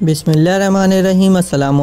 बिस्मिल्लाहिर्रहमानिर्रहीम अस्सलाम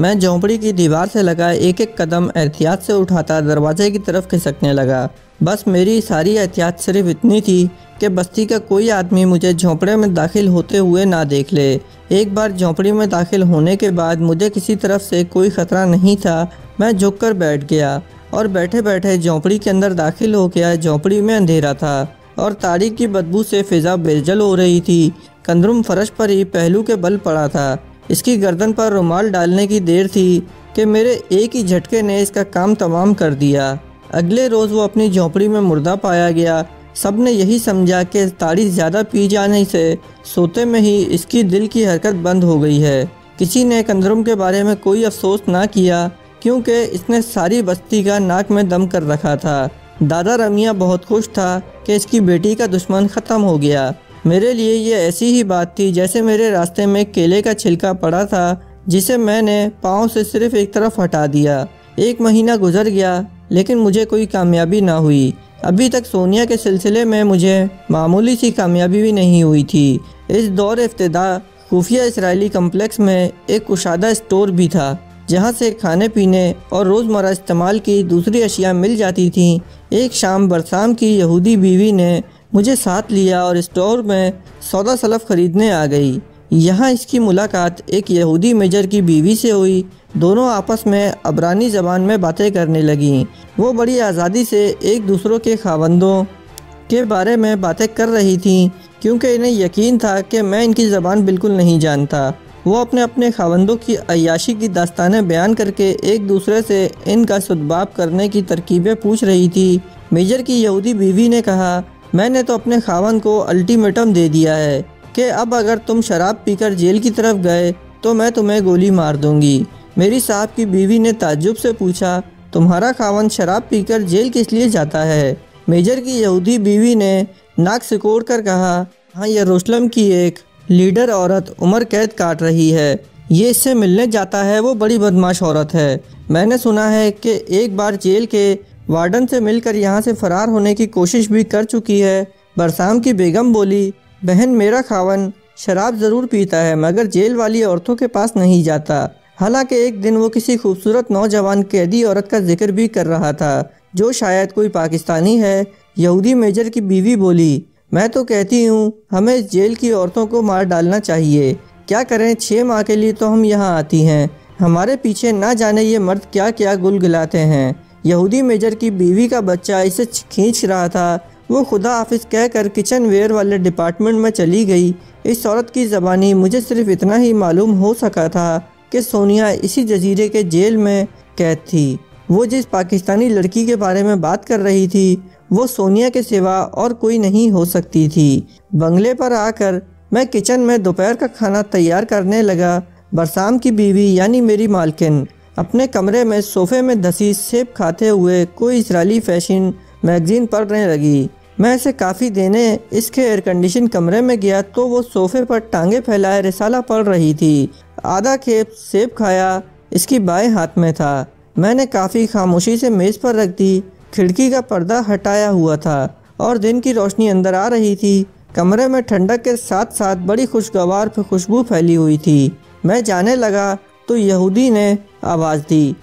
मैं झोंपड़ी की दीवार से लगा एक एक कदम एहतियात से उठाता, दरवाजे की तरफ़ खिसकने लगा। बस मेरी सारी एहतियात सिर्फ़ इतनी थी कि बस्ती का कोई आदमी मुझे झोंपड़े में दाखिल होते हुए ना देख ले। एक बार झोंपड़ी में दाखिल होने के बाद मुझे किसी तरफ़ से कोई ख़तरा नहीं था। मैं झुक कर बैठ गया और बैठे बैठे झोंपड़ी के अंदर दाखिल हो गया। झोंपड़ी में अंधेरा था और तारीख की बदबू से फिजा बेजल हो रही थी। कंदरुम फर्श पर ही पहलू के बल पड़ा था। इसकी गर्दन पर रुमाल डालने की देर थी कि मेरे एक ही झटके ने इसका काम तमाम कर दिया। अगले रोज़ वो अपनी झोंपड़ी में मुर्दा पाया गया। सबने यही समझा कि ताड़ी ज़्यादा पी जाने से सोते में ही इसकी दिल की हरकत बंद हो गई है। किसी ने कंदरुम के बारे में कोई अफसोस ना किया, क्योंकि इसने सारी बस्ती का नाक में दम कर रखा था। दादा रमिया बहुत खुश था कि इसकी बेटी का दुश्मन ख़त्म हो गया। मेरे लिए ये ऐसी ही बात थी जैसे मेरे रास्ते में केले का छिलका पड़ा था, जिसे मैंने पाँव से सिर्फ़ एक तरफ़ हटा दिया। एक महीना गुजर गया, लेकिन मुझे कोई कामयाबी ना हुई। अभी तक सोनिया के सिलसिले में मुझे मामूली सी कामयाबी भी नहीं हुई थी। इस दौर इफ्तदा, खुफिया इसराइली कम्प्लेक्स में एक कुशादा स्टोर भी था, जहाँ से खाने पीने और रोज़मर्रा इस्तेमाल की दूसरी अशिया मिल जाती थीं। एक शाम बरसाम की यहूदी बीवी ने मुझे साथ लिया और स्टोर में सौदा सलफ खरीदने आ गई। यहाँ इसकी मुलाकात एक यहूदी मेजर की बीवी से हुई। दोनों आपस में अबरानी ज़बान में बातें करने लगीं। वो बड़ी आज़ादी से एक दूसरों के खावंदों के बारे में बातें कर रही थीं, क्योंकि इन्हें यकीन था कि मैं इनकी ज़बान बिल्कुल नहीं जानता। वो अपने अपने खावंदों की अयाशी की दास्तानें बयान करके एक दूसरे से इनका सदबाब करने की तरकीबें पूछ रही थी। मेजर की यहूदी बीवी ने कहा मैंने तो अपने खावन को अल्टीमेटम दे दिया है कि अब अगर तुम शराब पीकर जेल की तरफ़ गए तो मैं तुम्हें गोली मार दूँगी। मेरी साहब की बीवी ने ताज्जुब से पूछा, तुम्हारा खावन शराब पीकर जेल किस लिए जाता है? मेजर की यहूदी बीवी ने नाक सिकोड़ कर कहा हाँ यह रोशलम की एक लीडर औरत उम्र कैद काट रही है। ये इससे मिलने जाता है, वो बड़ी बदमाश औरत है। मैंने सुना है कि एक बार जेल के वार्डन से मिलकर यहाँ से फरार होने की कोशिश भी कर चुकी है। बरसाम की बेगम बोली, बहन मेरा खावन, शराब ज़रूर पीता है, मगर जेल वाली औरतों के पास नहीं जाता। हालाँकि एक दिन वो किसी खूबसूरत नौजवान कैदी औरत का ज़िक्र भी कर रहा था, जो शायद कोई पाकिस्तानी है। यहूदी मेजर की बीवी बोली, मैं तो कहती हूँ, हमें जेल की औरतों को मार डालना चाहिए। क्या करें छः माह के लिए तो हम यहाँ आती हैं। हमारे पीछे ना जाने ये मर्द क्या क्या गुलगुलाते हैं। यहूदी मेजर की बीवी का बच्चा इसे खींच रहा था। वो खुदा हाफिज कहकर किचन वेयर वाले डिपार्टमेंट में चली गई। इस औरत की ज़बानी मुझे सिर्फ़ इतना ही मालूम हो सका था कि सोनिया इसी जजीरे के जेल में कैद थी। वो जिस पाकिस्तानी लड़की के बारे में बात कर रही थी, वो सोनिया के सिवा और कोई नहीं हो सकती थी। बंगले पर आकर मैं किचन में दोपहर का खाना तैयार करने लगा। बरसाम की बीवी यानी मेरी मालकिन अपने कमरे में सोफे में धसी सेब खाते हुए कोई इसराइली फ़ैशन मैगजीन पढ़ने लगी। मैं इसे काफ़ी देने इसके एयर कंडीशन कमरे में गया तो वो सोफे पर टांगे फैलाए रिसाला पढ़ रही थी। आधा खेप सेब खाया, इसकी बाएँ हाथ में था। मैंने काफ़ी खामोशी से मेज़ पर रख दी, खिड़की का पर्दा हटाया हुआ था और दिन की रोशनी अंदर आ रही थी। कमरे में ठंडक के साथ साथ बड़ी खुशगवार खुशबू फैली हुई थी। मैं जाने लगा तो यहूदी ने आवाज़ दी।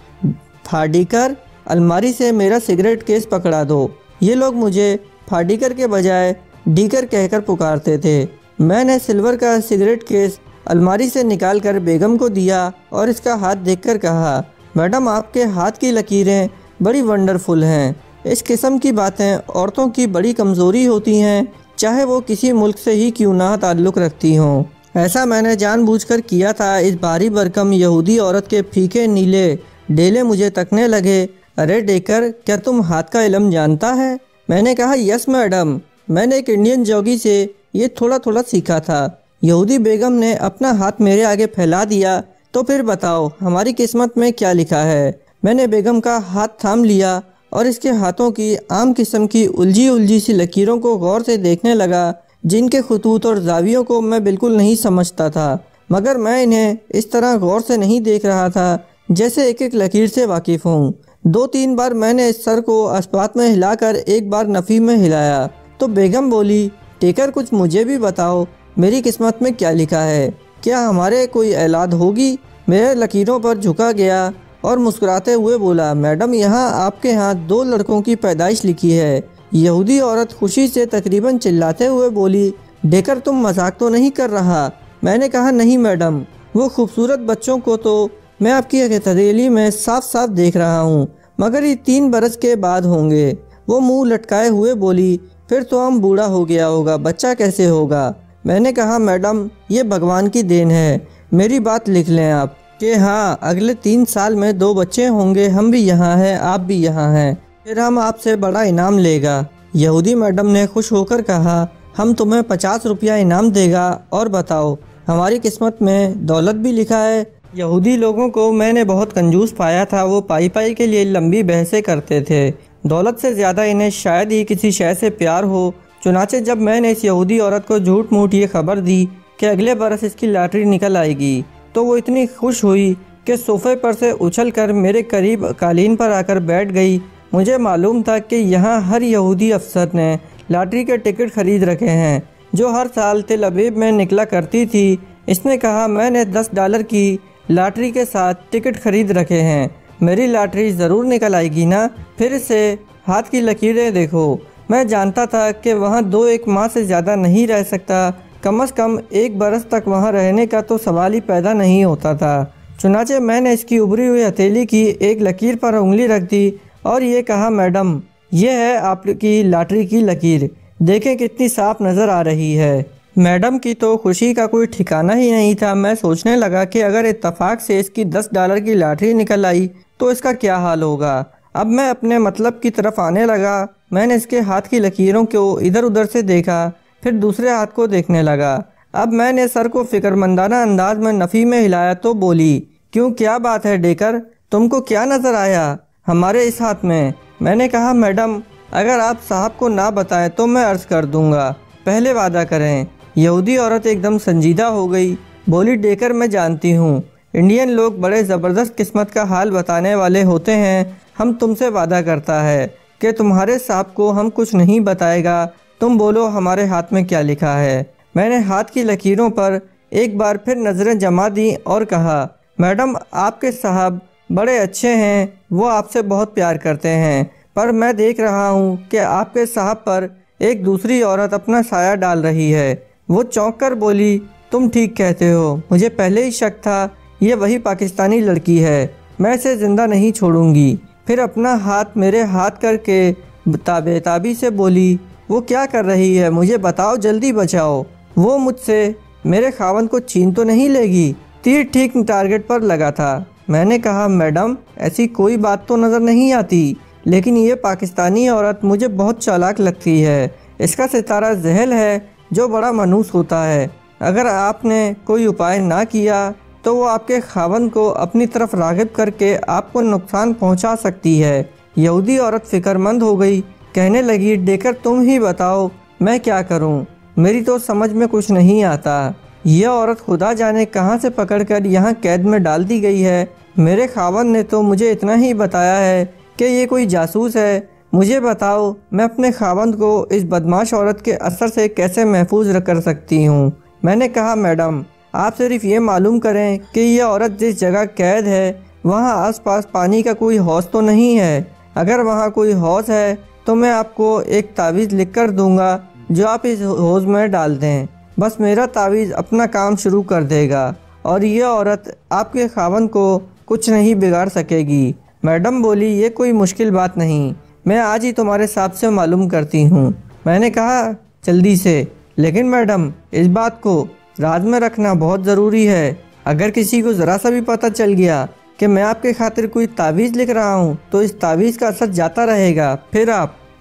फाड़ीकर, अलमारी से मेरा सिगरेट केस पकड़ा दो। ये लोग मुझे फाड़ीकर के बजाय डीकर कहकर पुकारते थे। मैंने सिल्वर का सिगरेट केस अलमारी से निकालकर बेगम को दिया और इसका हाथ देखकर कहा, मैडम, आपके हाथ की लकीरें बड़ी वंडरफुल हैं। इस किस्म की बातें औरतों की बड़ी कमज़ोरी होती हैं, चाहे वो किसी मुल्क से ही क्यों ना ताल्लुक़ रखती हों। ऐसा मैंने जानबूझकर किया था। इस भारी बरकम यहूदी औरत के फीके नीले डेले मुझे तकने लगे। अरे डेकर, क्या तुम हाथ का इलम जानता है? मैंने कहा, यस, मैडम। मैंने एक इंडियन जॉगी से ये थोड़ा थोड़ा सीखा था। यहूदी बेगम ने अपना हाथ मेरे आगे फैला दिया। तो फिर बताओ, हमारी किस्मत में क्या लिखा है? मैंने बेगम का हाथ थाम लिया और इसके हाथों की आम किस्म की उलझी उलझी सी लकीरों को गौर से देखने लगा। जिनके खतूत और जावियों को मैं बिल्कुल नहीं समझता था, मगर मैं इन्हें इस तरह गौर से नहीं देख रहा था जैसे एक एक लकीर से वाकिफ़ हूँ दो तीन बार मैंने इस सर को अस्पात में हिलाकर एक बार नफ़ी में हिलाया तो बेगम बोली, टेकर, कुछ मुझे भी बताओ, मेरी किस्मत में क्या लिखा है? क्या हमारे कोई औलाद होगी? मेरे लकीरों पर झुका गया और मुस्कुराते हुए बोला, मैडम, यहाँ आपके यहाँ दो लड़कों की पैदाइश लिखी है। यहूदी औरत खुशी से तकरीबन चिल्लाते हुए बोली डेकर तुम मज़ाक तो नहीं कर रहा। मैंने कहा, नहीं मैडम, वो खूबसूरत बच्चों को तो मैं आपकी तदेली में साफ़ साफ़ देख रहा हूँ, मगर ये तीन बरस के बाद होंगे। वो मुँह लटकाए हुए बोली, फिर तो हम बूढ़ा हो गया होगा, बच्चा कैसे होगा? मैंने कहा, मैडम, ये भगवान की देन है। मेरी बात लिख लें आप, कि हाँ अगले तीन साल में दो बच्चे होंगे, हम भी यहाँ हैं, आप भी यहाँ हैं। फिर हम आपसे बड़ा इनाम लेगा। यहूदी मैडम ने खुश होकर कहा, हम तुम्हें पचास रुपया इनाम देगा और बताओ, हमारी किस्मत में दौलत भी लिखा है। यहूदी लोगों को मैंने बहुत कंजूस पाया था, वो पाई पाई के लिए लंबी बहसें करते थे। दौलत से ज़्यादा इन्हें शायद ही किसी शय से प्यार हो। चुनाचे जब मैंने इस यहूदी औरत को झूठ मूठ ये खबर दी कि अगले बरस इसकी लॉटरी निकल आएगी तो वो इतनी खुश हुई कि सोफे पर से उछल कर मेरे करीब कालीन पर आकर बैठ गई मुझे मालूम था कि यहाँ हर यहूदी अफसर ने लॉटरी के टिकट खरीद रखे हैं, जो हर साल तिल अबीब में निकला करती थी। इसने कहा, मैंने दस डॉलर की लॉटरी के साथ टिकट खरीद रखे हैं। मेरी लॉटरी ज़रूर निकल आएगी ना? फिर से हाथ की लकीरें देखो। मैं जानता था कि वहाँ दो एक माह से ज़्यादा नहीं रह सकता। कम अज़ कम एक बरस तक वहाँ रहने का तो सवाल ही पैदा नहीं होता था। चुनाचे मैंने इसकी उभरी हुई हथेली की एक लकीर पर उंगली रख दी। और ये कहा, मैडम ये है आपकी लॉटरी की लकीर। देखें कितनी साफ़ नज़र आ रही है। मैडम की तो खुशी का कोई ठिकाना ही नहीं था। मैं सोचने लगा कि अगर इत्तेफाक से इसकी दस डॉलर की लॉटरी निकल आई तो इसका क्या हाल होगा? अब मैं अपने मतलब की तरफ़ आने लगा। मैंने इसके हाथ की लकीरों को इधर उधर से देखा, फिर दूसरे हाथ को देखने लगा। अब मैंने सर को फिक्रमंदाना अंदाज में नफ़ी में हिलाया तो बोली, क्यों, क्या बात है, डेकर? तुमको क्या नज़र आया? हमारे इस हाथ में। मैंने कहा, मैडम, अगर आप साहब को ना बताएँ तो मैं अर्ज़ कर दूँगा। पहले वादा करें। यहूदी औरत एकदम संजीदा हो गई। बोली डेकर मैं जानती हूँ। इंडियन लोग बड़े ज़बरदस्त किस्मत का हाल बताने वाले होते हैं। हम तुमसे वादा करता है कि तुम्हारे साहब को हम कुछ नहीं बताएगा। तुम बोलो, हमारे हाथ में क्या लिखा है? मैंने हाथ की लकीरों पर एक बार फिर नज़रें जमा दी और कहा, मैडम, आपके साहब बड़े अच्छे हैं, वो आपसे बहुत प्यार करते हैं। पर मैं देख रहा हूँ कि आपके साहब पर एक दूसरी औरत अपना साया डाल रही है। वो चौंक कर बोली, तुम ठीक कहते हो। मुझे पहले ही शक था, ये वही पाकिस्तानी लड़की है। मैं इसे ज़िंदा नहीं छोड़ूँगी। फिर अपना हाथ मेरे हाथ करके ताबेताबी से बोली, वो क्या कर रही है? मुझे बताओ, जल्दी बचाओ। वो मुझसे मेरे खावन को छीन तो नहीं लेगी, तीर ठीक टारगेट पर लगा था। मैंने कहा, मैडम, ऐसी कोई बात तो नज़र नहीं आती, लेकिन ये पाकिस्तानी औरत मुझे बहुत चालाक लगती है। इसका सितारा जहल है, जो बड़ा मनूस होता है। अगर आपने कोई उपाय ना किया तो वो आपके खावन को अपनी तरफ़ रागब करके आपको नुकसान पहुँचा सकती है। यहूदी औरत फिक्रमंद हो गई, कहने लगी, देकर तुम ही बताओ, मैं क्या करूँ? मेरी तो समझ में कुछ नहीं आता। यह औरत खुदा जाने कहाँ से पकड़कर यहाँ कैद में डाल दी गई है? मेरे खावन ने तो मुझे इतना ही बताया है कि ये कोई जासूस है। मुझे बताओ, मैं अपने खावंद को इस बदमाश औरत के असर से कैसे महफूज कर सकती हूँ? मैंने कहा, मैडम, आप सिर्फ़ ये मालूम करें कि यह औरत जिस जगह कैद है, वहाँ आसपास पानी का कोई हौस तो नहीं है? अगर वहाँ कोई हौस है तो मैं आपको एक तावीज़ लिख कर दूँगा जो आप इस हौज में डाल दें। बस मेरा तावीज़ अपना काम शुरू कर देगा और यह औरत आपके खावन को कुछ नहीं बिगाड़ सकेगी। मैडम बोली, ये कोई मुश्किल बात नहीं। मैं आज ही तुम्हारे साथ से मालूम करती हूँ। मैंने कहा, जल्दी से। लेकिन मैडम, इस बात को राज में रखना बहुत ज़रूरी है। अगर किसी को ज़रा सा भी पता चल गया कि मैं आपके खातिर कोई तावीज़ लिख रहा हूँ तो इस तावीज़ का असर जाता रहेगा। फिर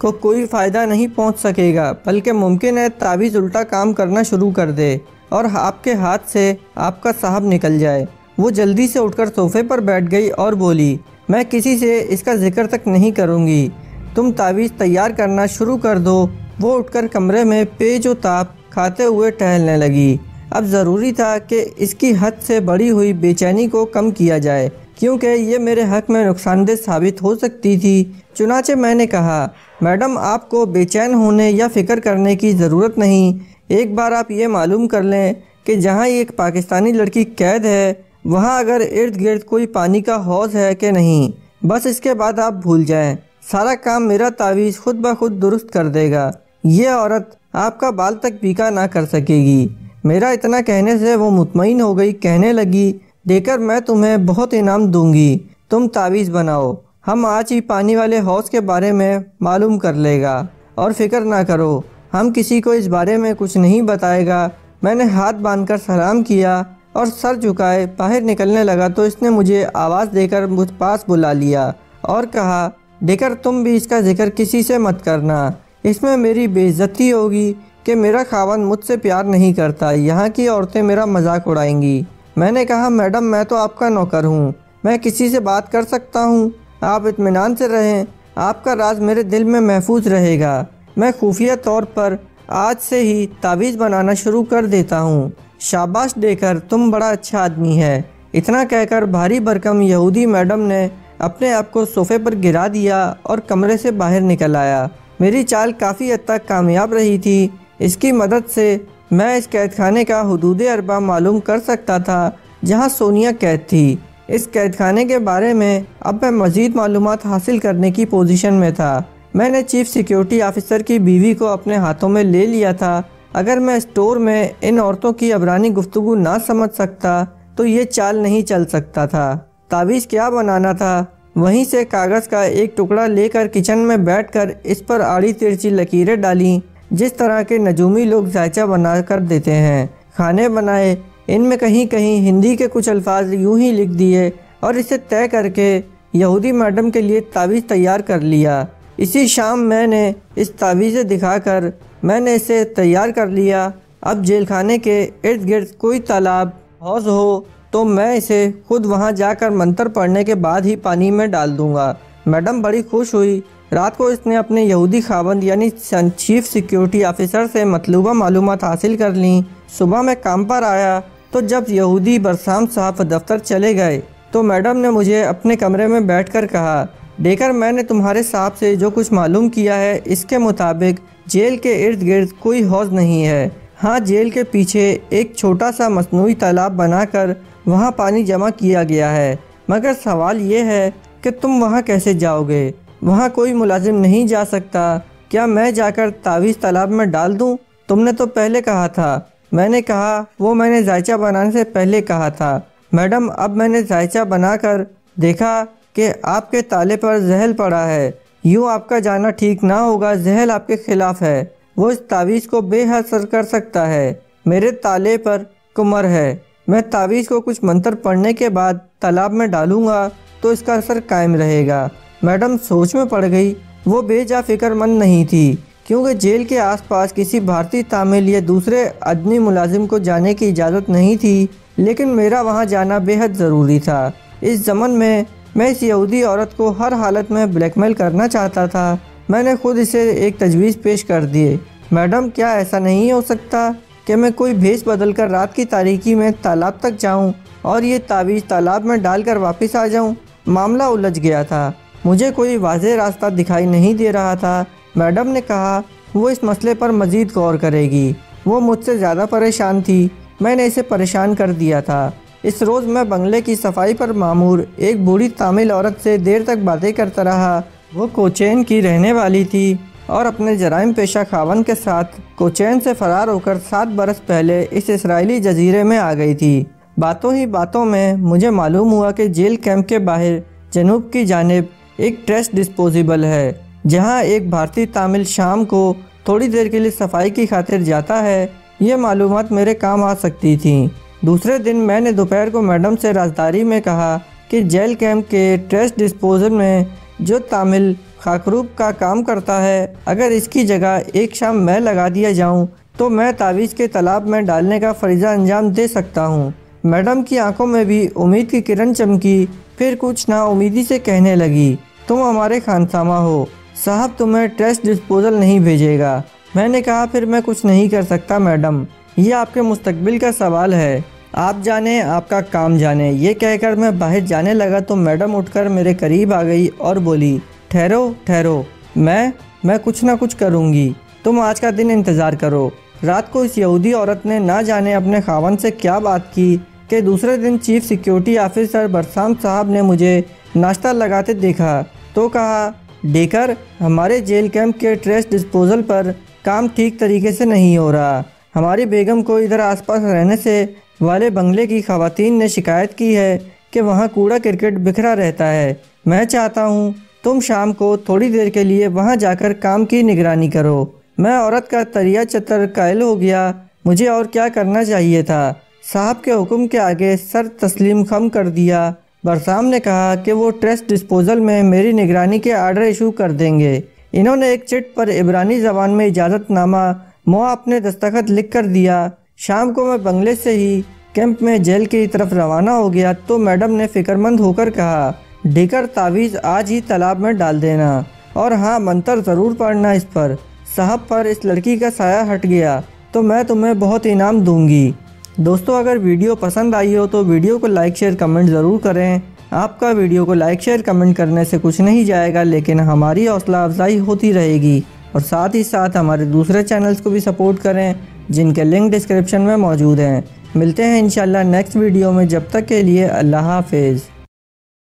आपको कोई फ़ायदा नहीं पहुँच सकेगा, बल्कि मुमकिन है तावीज़ उल्टा काम करना शुरू कर दे और आपके हाथ से आपका साहब निकल जाए। वो जल्दी से उठकर सोफे पर बैठ गई और बोली, मैं किसी से इसका ज़िक्र तक नहीं करूँगी। तुम तावीज़ तैयार करना शुरू कर दो। वो उठकर कमरे में पेज ताप खाते हुए टहलने लगी। अब ज़रूरी था कि इसकी हद से बड़ी हुई बेचैनी को कम किया जाए। क्योंकि ये मेरे हक में नुकसानदेह साबित हो सकती थी। चुनाचे मैंने कहा, मैडम, आपको बेचैन होने या फ़िक्र करने की ज़रूरत नहीं। एक बार आप ये मालूम कर लें कि जहाँ एक पाकिस्तानी लड़की कैद है, वहाँ अगर इर्द गिर्द कोई पानी का हौज है कि नहीं, बस इसके बाद आप भूल जाएँ। सारा काम मेरा तावीज़ खुद ब खुद दुरुस्त कर देगा। ये औरत आपका बाल तक पीका ना कर सकेगी। मेरा इतना कहने से वो मुतमिन हो गई, कहने लगी देकर मैं तुम्हें बहुत इनाम दूँगी। तुम तावीज़ बनाओ। हम आज ही पानी वाले हौज के बारे में मालूम कर लेगा। और फ़िक्र ना करो, हम किसी को इस बारे में कुछ नहीं बताएगा। मैंने हाथ बांधकर सलाम किया और सर झुकाए, बाहर निकलने लगा तो इसने मुझे आवाज़ देकर मुझ पास बुला लिया और कहा, देकर तुम भी इसका ज़िक्र किसी से मत करना। इसमें मेरी बेइज्जती होगी कि मेरा खावन मुझसे प्यार नहीं करता। यहाँ की औरतें मेरा मज़ाक उड़ाएँगी। मैंने कहा, मैडम, मैं तो आपका नौकर हूँ। मैं किसी से बात कर सकता हूँ। आप इतमान से रहें। आपका राज मेरे दिल में महफूज रहेगा। मैं खुफिया तौर पर आज से ही तावीज़ बनाना शुरू कर देता हूँ। शाबाश देकर तुम बड़ा अच्छा आदमी है। इतना कहकर भारी भरकम यहूदी मैडम ने अपने आप को सोफे पर गिरा दिया और कमरे से बाहर निकल आया। मेरी चाल काफ़ी हद तक कामयाब रही थी। इसकी मदद से मैं इस कैद खाने का हदूद अरबा मालूम कर सकता था, जहाँ सोनिया कैद थी। इस कैद खाने के बारे में अब मैं मज़ीद मालूम हासिल करने की पोजीशन में था। मैंने चीफ सिक्योरिटी ऑफिसर की बीवी को अपने हाथों में ले लिया था। अगर मैं स्टोर में इन औरतों की अबरानी गुफ्तु ना समझ सकता तो ये चाल नहीं चल सकता था। तावीज़ क्या बनाना था? वहीं से कागज़ का एक टुकड़ा लेकर किचन में बैठकर इस पर आड़ी तिरछी लकीरें डाली। जिस तरह के नजूमी लोग जायचा बना कर देते हैं, खाने बनाए, इनमें कहीं कहीं हिंदी के कुछ अल्फाज यूँ ही लिख दिए और इसे तय करके यहूदी मैडम के लिए तावीज़ तैयार कर लिया। इसी शाम मैंने इस तावीज़ दिखाकर मैंने इसे तैयार कर लिया। अब जेल खाने के इर्द गिर्द कोई तालाब, हौज हो तो मैं इसे खुद वहाँ जाकर मंत्र पढ़ने के बाद ही पानी में डाल दूँगा। मैडम बड़ी खुश हुई रात को इसने अपने यहूदी खाबंद, यानी चीफ सिक्योरिटी ऑफिसर से मतलूबा मालूम हासिल कर ली। सुबह मैं काम पर आया तो जब यहूदी बरसाम साहब दफ्तर चले गए तो मैडम ने मुझे अपने कमरे में बैठकर कहा, देकर मैंने तुम्हारे साहब से जो कुछ मालूम किया है, इसके मुताबिक जेल के इर्द गिर्द कोई हौज नहीं है। हाँ जेल के पीछे एक छोटा सा मसनू तालाब बनाकर वहाँ पानी जमा किया गया है। मगर सवाल ये है कि तुम वहाँ कैसे जाओगे? वहाँ कोई मुलाजिम नहीं जा सकता। क्या मैं जाकर तावीज़ तालाब में डाल दूँ? तुमने तो पहले कहा था। मैंने कहा, वो मैंने जायचा बनाने से पहले कहा था। मैडम, अब मैंने जायचा बनाकर देखा कि आपके ताले पर जहल पड़ा है। यूँ आपका जाना ठीक ना होगा, जहल आपके खिलाफ है। वो इस तावीज़ को बेहसर कर सकता है। मेरे ताले पर कुमर है। मैं तावीज़ को कुछ मंत्र पढ़ने के बाद तालाब में डालूँगा तो इसका असर कायम रहेगा। मैडम सोच में पड़ गई, वो बेजा फिक्रमंद नहीं थी, क्योंकि जेल के आसपास किसी भारतीय तामिल या दूसरे आदमी मुलाजिम को जाने की इजाज़त नहीं थी, लेकिन मेरा वहाँ जाना बेहद ज़रूरी था। इस जमन में मैं इस यहूदी औरत को हर हालत में ब्लैकमेल करना चाहता था। मैंने खुद इसे एक तजवीज़ पेश कर दिए मैडम, क्या ऐसा नहीं हो सकता कि मैं कोई भेस बदल कर रात की तारीकी में तालाब तक जाऊँ और ये तावीज़ तालाब में डालकर वापस आ जाऊँ? मामला उलझ गया था। मुझे कोई वाज रास्ता दिखाई नहीं दे रहा था। मैडम ने कहा, वो इस मसले पर मज़ीद गौर करेगी। वो मुझसे ज़्यादा परेशान थी। मैंने इसे परेशान कर दिया था। इस रोज़ मैं बंगले की सफ़ाई पर मामूर, एक बूढ़ी तामिल औरत से देर तक बातें करता रहा। वो कोचैन की रहने वाली थी और अपने जराइम पेशा खावन के साथ कोचैन से फरार होकर सात बरस पहले इस इसराइली जजीरे में आ गई थी। बातों ही बातों में मुझे मालूम हुआ कि जेल कैंप के बाहर जनूब की जानब एक ट्रेस डिस्पोजिबल है, जहाँ एक भारतीय तामिल शाम को थोड़ी देर के लिए सफ़ाई की खातिर जाता है ये मालूम मेरे काम आ सकती थी दूसरे दिन मैंने दोपहर को मैडम से राजदारी में कहा कि जेल कैंप के ट्रेस डिस्पोजल में जो तामिल खाकरूब का काम करता है, अगर इसकी जगह एक शाम मैं लगा दिया जाऊँ तो मैं तावीज़ के तालाब में डालने का फरीजा अंजाम दे सकता हूँ। मैडम की आँखों में भी उम्मीद की किरण चमकी फिर कुछ ना उम्मीदी से कहने लगी, तुम हमारे खानसामा हो। साहब तुम्हें टेस्ट डिस्पोजल नहीं भेजेगा। मैंने कहा, फिर मैं कुछ नहीं कर सकता, मैडम। ये आपके मुस्तकबिल का सवाल है। आप जाने, आपका काम जाने। ये कहकर मैं बाहर जाने लगा तो मैडम उठकर मेरे करीब आ गई और बोली, ठहरो ठहरो। मैं मैं कुछ ना कुछ करूँगी। तुम आज का दिन इंतज़ार करो। रात को इस यहूदी औरत ने ना जाने अपने खावन से क्या बात की। कि दूसरे दिन चीफ सिक्योरिटी ऑफिसर बरसाम साहब ने मुझे नाश्ता लगाते देखा तो कहा, डेकर, हमारे जेल कैंप के ट्रेस डिस्पोजल पर काम ठीक तरीके से नहीं हो रहा। हमारी बेगम को इधर आसपास रहने से वाले बंगले की खातन ने शिकायत की है कि वहाँ कूड़ा क्रिकेट बिखरा रहता है। मैं चाहता हूँ, तुम शाम को थोड़ी देर के लिए वहाँ जाकर काम की निगरानी करो। मैं औरत का तरिया चतर कायल हो गया, मुझे और क्या करना चाहिए था? साहब के हुक्म के आगे सर तस्लीम खम कर दिया। बरसाम ने कहा कि वो ट्रस्ट डिस्पोजल में मेरी निगरानी के आर्डर इशू कर देंगे। इन्होंने एक चिट पर इबरानी जबान में इजाज़तनामा, मुआ अपने दस्तखत लिख कर दिया। शाम को मैं बंगले से ही कैंप में जेल की तरफ़ रवाना हो गया तो मैडम ने फिक्रमंद होकर कहा डेकर तावीज़ आज ही तालाब में डाल देना। और हाँ मंत्र ज़रूर पढ़ना इस पर। साहब पर इस लड़की का साया हट गया तो मैं तुम्हें बहुत इनाम दूँगी। दोस्तों, अगर वीडियो पसंद आई हो तो वीडियो को लाइक, शेयर, कमेंट ज़रूर करें। आपका वीडियो को लाइक, शेयर, कमेंट करने से कुछ नहीं जाएगा, लेकिन हमारी हौसला अफजाई होती रहेगी। और साथ ही साथ हमारे दूसरे चैनल्स को भी सपोर्ट करें, जिनके लिंक डिस्क्रिप्शन में मौजूद हैं। मिलते हैं इंशाल्लाह नेक्स्ट वीडियो में। जब तक के लिए अल्लाह हाफिज़।